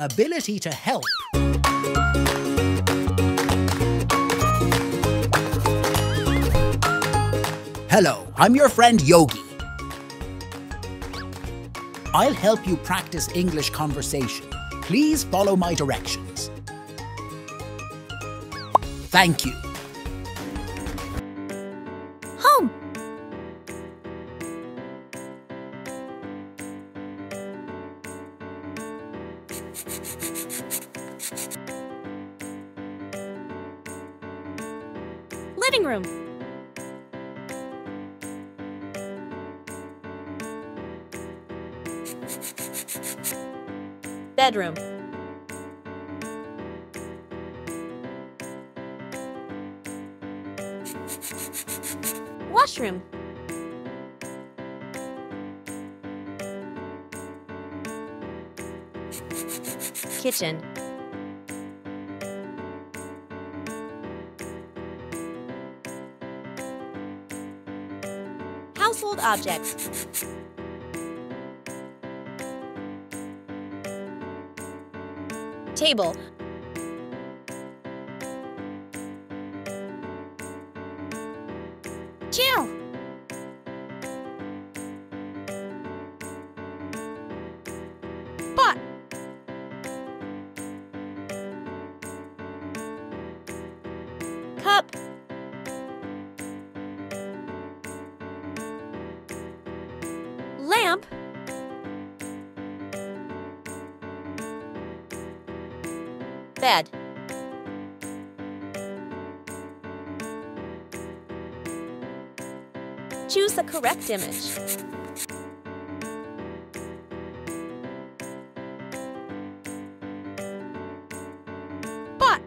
Ability to help. Hello, I'm your friend Yogi. I'll help you practice English conversation. Please follow my directions. Thank you. Living room. Bedroom. Washroom. Kitchen. Household objects. Table. Chill. Cup. Lamp. Bed. Choose the correct image. Pot.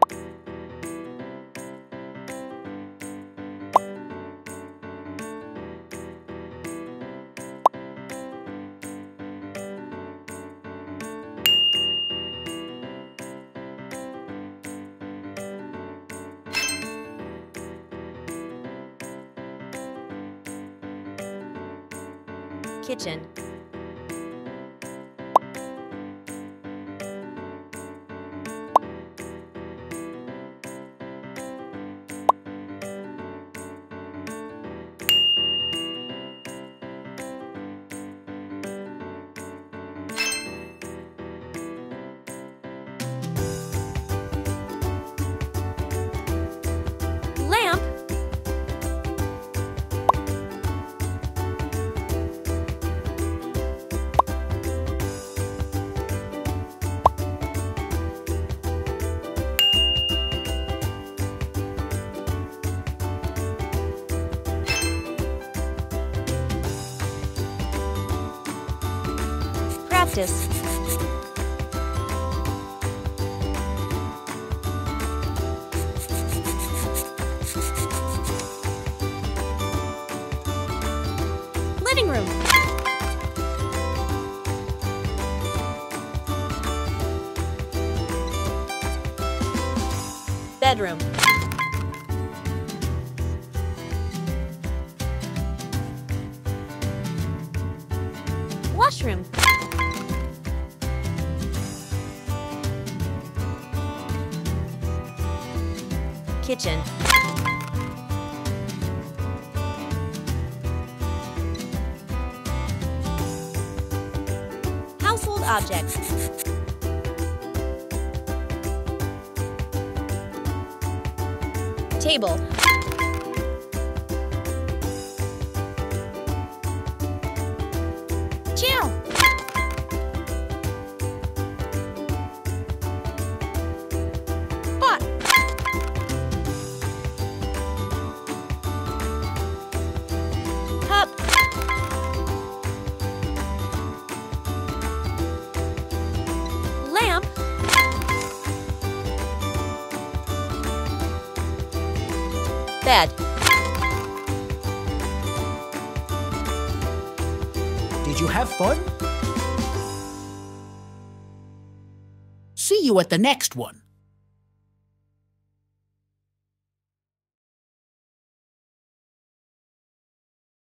Kitchen. Practice. Living room. Bedroom. Washroom. Kitchen. Household objects. Table. Bed. Did you have fun? See you at the next one.